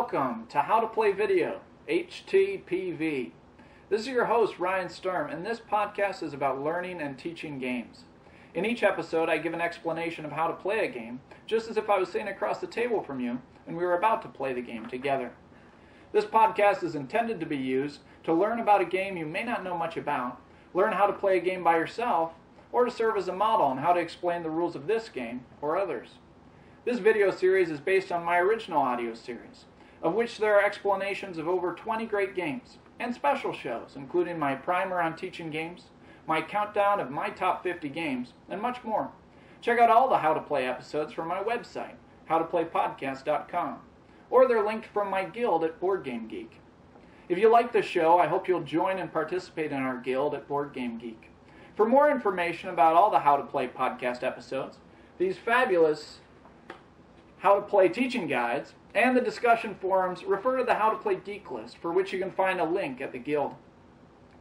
welcome to How to Play Video, HTPV. This is your host, Ryan Sturm, and this podcast is about learning and teaching games. In each episode, I give an explanation of how to play a game, just as if I was sitting across the table from you and we were about to play the game together. This podcast is intended to be used to learn about a game you may not know much about, learn how to play a game by yourself, or to serve as a model on how to explain the rules of this game or others. This video series is based on my original audio series, of which there are explanations of over 20 great games, and special shows, including my primer on teaching games, my countdown of my top 50 games, and much more. Check out all the How to Play episodes from my website, howtoplaypodcast.com, or they're linked from my guild at Board Game Geek. If you like the show, I hope you'll join and participate in our guild at Board Game Geek. For more information about all the How to Play podcast episodes, these fabulous how to play teaching guides, and the discussion forums, refer to the How to Play Geek list, for which you can find a link at the Guild.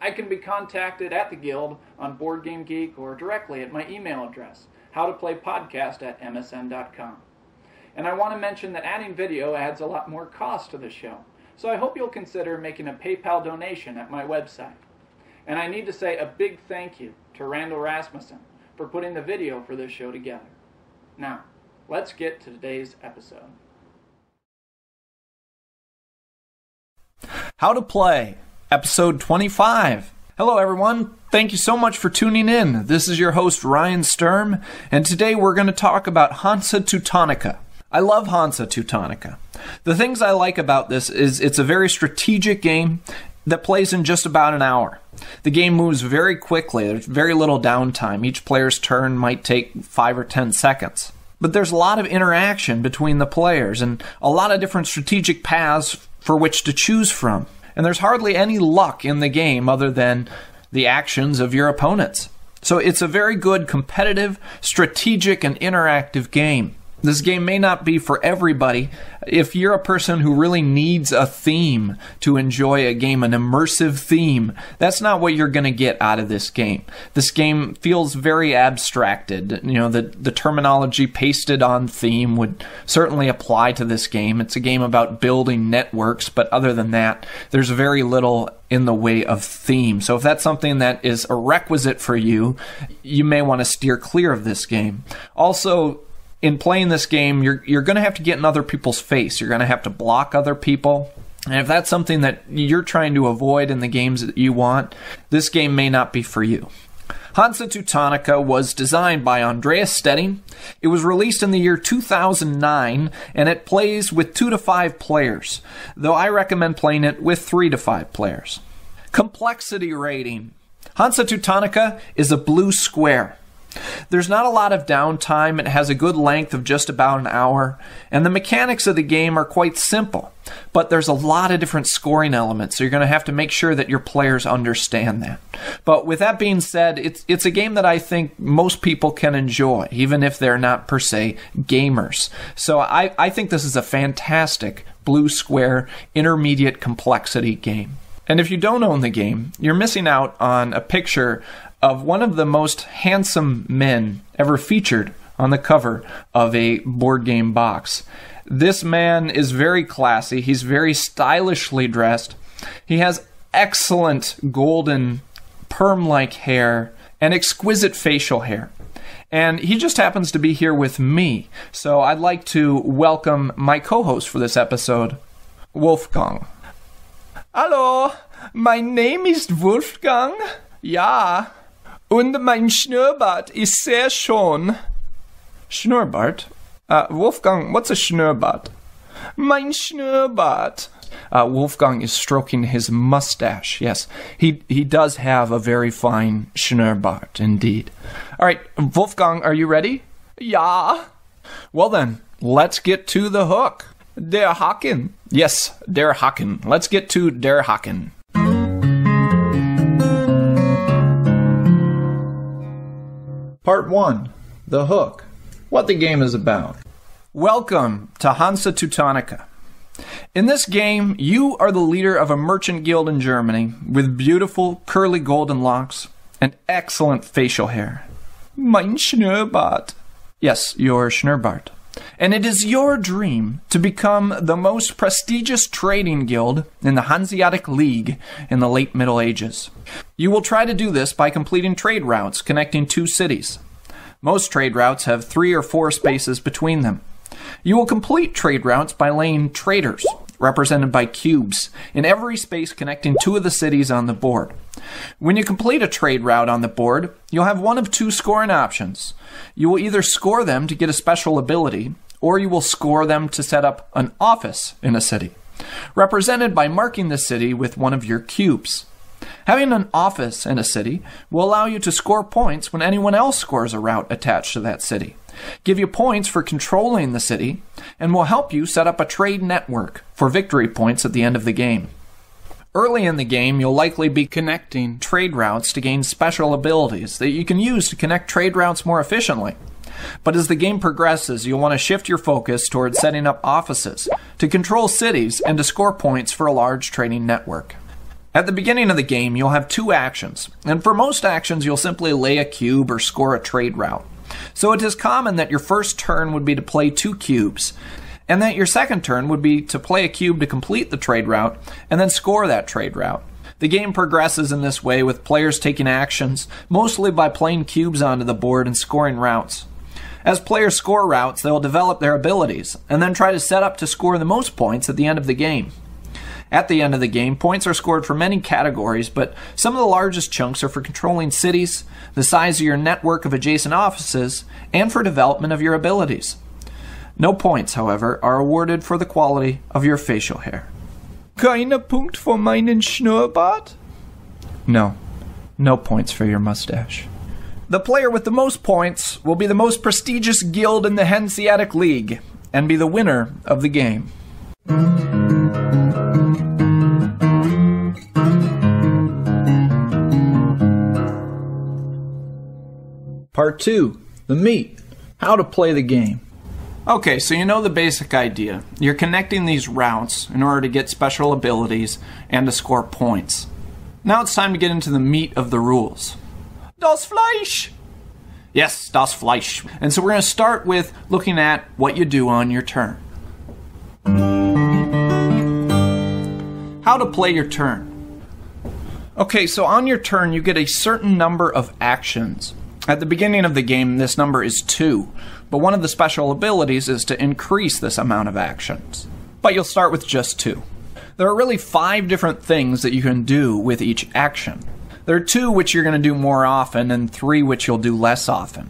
I can be contacted at the Guild on Board Game Geek or directly at my email address, howtoplaypodcast at msn.com. And I want to mention that adding video adds a lot more cost to the show, so I hope you'll consider making a PayPal donation at my website. And I need to say a big thank you to Randall Rasmussen for putting the video for this show together. Now, Let's get to today's episode. How to Play, episode 25. Hello, everyone. Thank you so much for tuning in. This is your host, Ryan Sturm, and today we're going to talk about Hansa Teutonica. I love Hansa Teutonica. The things I like about this is it's a very strategic game that plays in just about an hour. The game moves very quickly, there's very little downtime. Each player's turn might take 5 or 10 seconds but there's a lot of interaction between the players and a lot of different strategic paths for which to choose from. And there's hardly any luck in the game other than the actions of your opponents. So it's a very good competitive, strategic, and interactive game. This game may not be for everybody. If you're a person who really needs a theme to enjoy a game, an immersive theme, that's not what you're going to get out of this game. This game feels very abstracted. You know, the, the terminology pasted on theme would certainly apply to this game. It's a game about building networks, but other than that, there's very little in the way of theme. So if that's something that is a requisite for you, you may want to steer clear of this game. Also, in playing this game, you're you're going to have to get in other people's face. You're going to have to block other people. And if that's something that you're trying to avoid in the games that you want, this game may not be for you. Hansa Teutonica was designed by Andreas Steding. It was released in the year 2009 and it plays with 2 to 5 players, though I recommend playing it with 3 to 5 players. Complexity rating. Hansa Teutonica is a blue square. There's not a lot of downtime. It has a good length of just about an hour, and the mechanics of the game are quite simple. But there's a lot of different scoring elements, so you're going to have to make sure that your players understand that. But with that being said, it's it's a game that I think most people can enjoy, even if they're not per se gamers. So I, I think this is a fantastic blue square intermediate complexity game. And if you don't own the game, you're missing out on a picture of one of the most handsome men ever featured on the cover of a board game box. This man is very classy, he's very stylishly dressed. He has excellent golden perm like hair and exquisite facial hair. And he just happens to be here with me. So I'd like to welcome my co host for this episode, Wolfgang. Hallo, my name is Wolfgang. Ja, Und mein Schnurrbart ist sehr schön. Schnurrbart? Uh, Wolfgang, what's a Schnurrbart? Mein Schnurrbart. Uh, Wolfgang is stroking his mustache. Yes, he he does have a very fine Schnurrbart, indeed. All right, Wolfgang, are you ready? Ja. Well then, let's get to the hook. Der Haken. Yes, der Haken. Let's get to der Haken. Part 1 The Hook. What the game is about. Welcome to Hansa Teutonica. In this game, you are the leader of a merchant guild in Germany with beautiful curly golden locks and excellent facial hair. Mein Schnurrbart. Yes, your Schnurrbart. And it is your dream to become the most prestigious trading guild in the Hanseatic League in the late Middle Ages. You will try to do this by completing trade routes connecting two cities. Most trade routes have three or four spaces between them. You will complete trade routes by laying traders, represented by cubes, in every space connecting two of the cities on the board. When you complete a trade route on the board, you'll have one of two scoring options. You will either score them to get a special ability, or you will score them to set up an office in a city, represented by marking the city with one of your cubes. Having an office in a city will allow you to score points when anyone else scores a route attached to that city, give you points for controlling the city, and will help you set up a trade network for victory points at the end of the game. Early in the game, you'll likely be connecting trade routes to gain special abilities that you can use to connect trade routes more efficiently. But as the game progresses, you'll want to shift your focus towards setting up offices to control cities and to score points for a large trading network. At the beginning of the game, you'll have two actions, and for most actions, you'll simply lay a cube or score a trade route. So it is common that your first turn would be to play two cubes, and that your second turn would be to play a cube to complete the trade route and then score that trade route. The game progresses in this way with players taking actions, mostly by playing cubes onto the board and scoring routes. As players score routes, they will develop their abilities and then try to set up to score the most points at the end of the game. At the end of the game, points are scored for many categories, but some of the largest chunks are for controlling cities, the size of your network of adjacent offices, and for development of your abilities. No points, however, are awarded for the quality of your facial hair. Keine Punkt für meinen Schnurrbart? No. No points for your mustache. The player with the most points will be the most prestigious guild in the Hanseatic League and be the winner of the game. Part 2 The Meat How to Play the Game. Okay, so you know the basic idea. You're connecting these routes in order to get special abilities and to score points. Now it's time to get into the meat of the rules. Das Fleisch! Yes, das Fleisch. And so we're going to start with looking at what you do on your turn. How to play your turn. Okay, so on your turn, you get a certain number of actions. At the beginning of the game, this number is 2, but one of the special abilities is to increase this amount of actions. But you'll start with just 2. There are really 5 different things that you can do with each action. There are 2 which you're going to do more often, and 3 which you'll do less often.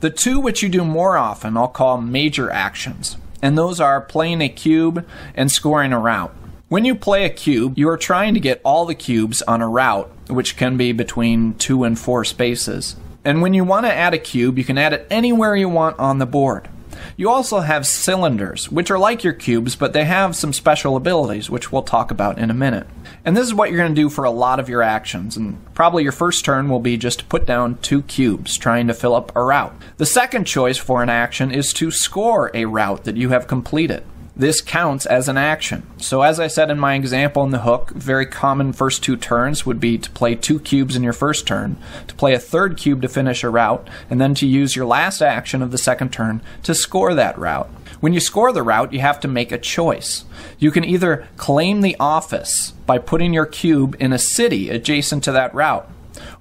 The 2 which you do more often I'll call major actions, and those are playing a cube and scoring a route. When you play a cube, you are trying to get all the cubes on a route, which can be between 2 and 4 spaces. And when you want to add a cube, you can add it anywhere you want on the board. You also have cylinders, which are like your cubes, but they have some special abilities, which we'll talk about in a minute. And this is what you're going to do for a lot of your actions, and probably your first turn will be just to put down two cubes, trying to fill up a route. The second choice for an action is to score a route that you have completed this counts as an action. So, as I said in my example in the hook, very common first two turns would be to play two cubes in your first turn, to play a third cube to finish a route, and then to use your last action of the second turn to score that route. When you score the route, you have to make a choice. You can either claim the office by putting your cube in a city adjacent to that route,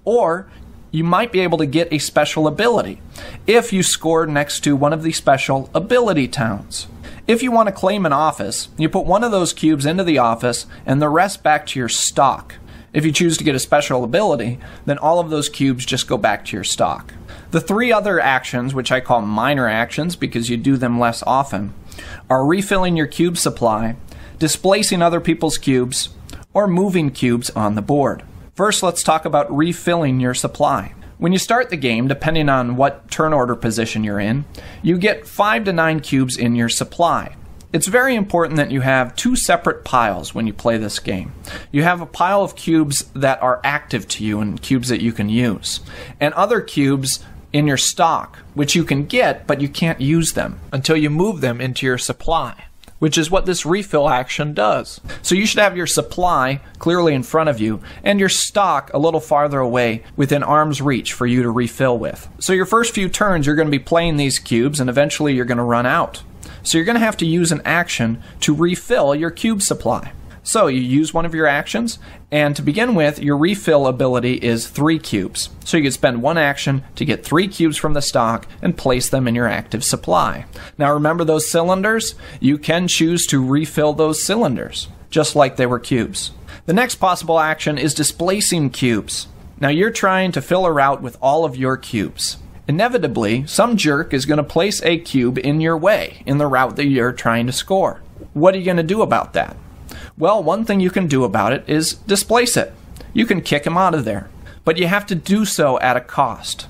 or you might be able to get a special ability if you score next to one of the special ability towns. If you want to claim an office, you put one of those cubes into the office and the rest back to your stock. If you choose to get a special ability, then all of those cubes just go back to your stock. The three other actions, which I call minor actions because you do them less often, are refilling your cube supply, displacing other people's cubes, or moving cubes on the board. First, let's talk about refilling your supply. When you start the game, depending on what turn order position you're in, you get 5 to 9 cubes in your supply. It's very important that you have two separate piles when you play this game. You have a pile of cubes that are active to you and cubes that you can use, and other cubes in your stock, which you can get, but you can't use them until you move them into your supply. Which is what this refill action does. So you should have your supply clearly in front of you and your stock a little farther away within arm's reach for you to refill with. So your first few turns, you're going to be playing these cubes and eventually you're going to run out. So you're going to have to use an action to refill your cube supply. So you use one of your actions, and to begin with, your refill ability is three cubes. So you can spend one action to get three cubes from the stock and place them in your active supply. Now remember those cylinders? You can choose to refill those cylinders, just like they were cubes. The next possible action is displacing cubes. Now you're trying to fill a route with all of your cubes. Inevitably, some jerk is going to place a cube in your way in the route that you're trying to score. What are you going to do about that? Well, one thing you can do about it is displace it. You can kick him out of there, but you have to do so at a cost.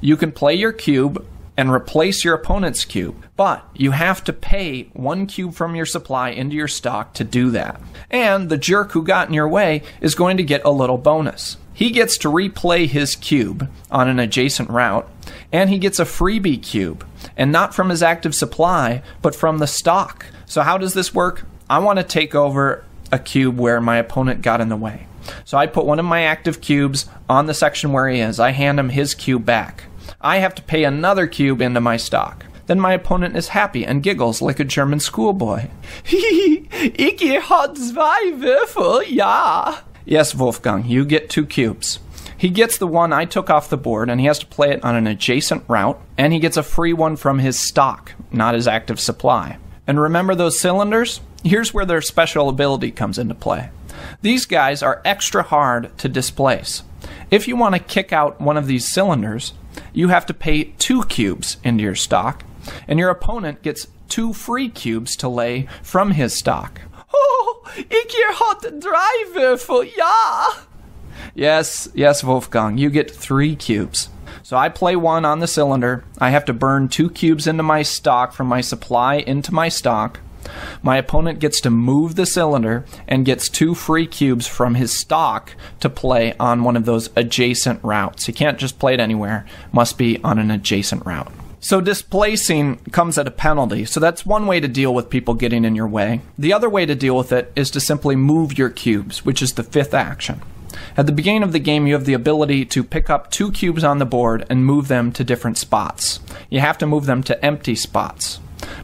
You can play your cube and replace your opponent's cube, but you have to pay one cube from your supply into your stock to do that. And the jerk who got in your way is going to get a little bonus. He gets to replay his cube on an adjacent route, and he gets a freebie cube, and not from his active supply, but from the stock. So, how does this work? I want to take over a cube where my opponent got in the way. So I put one of my active cubes on the section where he is. I hand him his cube back. I have to pay another cube into my stock. Then my opponent is happy and giggles like a German schoolboy. ich hat zwei Würfel, ja. Yes, Wolfgang, you get two cubes. He gets the one I took off the board and he has to play it on an adjacent route, and he gets a free one from his stock, not his active supply. And remember those cylinders? Here's where their special ability comes into play. These guys are extra hard to displace. If you want to kick out one of these cylinders, you have to pay two cubes into your stock, and your opponent gets two free cubes to lay from his stock. Oh, ich hat drei Würfel, ja! Yes, yes, Wolfgang, you get three cubes. So I play one on the cylinder. I have to burn two cubes into my stock from my supply into my stock. My opponent gets to move the cylinder and gets two free cubes from his stock to play on one of those adjacent routes. He can't just play it anywhere, must be on an adjacent route. So displacing comes at a penalty. So that's one way to deal with people getting in your way. The other way to deal with it is to simply move your cubes, which is the fifth action. At the beginning of the game, you have the ability to pick up two cubes on the board and move them to different spots. You have to move them to empty spots.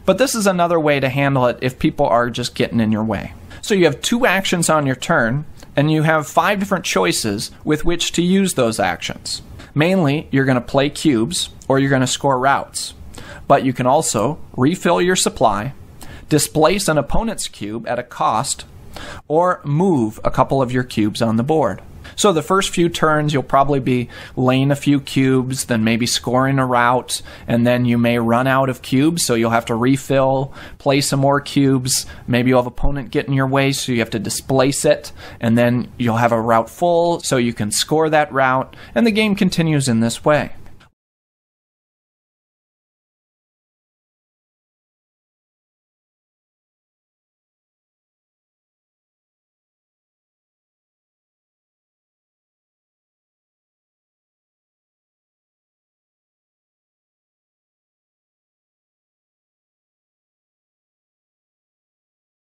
But this is another way to handle it if people are just getting in your way. So you have two actions on your turn, and you have five different choices with which to use those actions. Mainly, you're going to play cubes or you're going to score routes. But you can also refill your supply, displace an opponent's cube at a cost, or move a couple of your cubes on the board. So the first few turns, you'll probably be laying a few cubes, then maybe scoring a route, and then you may run out of cubes, so you'll have to refill, play some more cubes. Maybe you'll have opponent get in your way, so you have to displace it, and then you'll have a route full, so you can score that route, and the game continues in this way.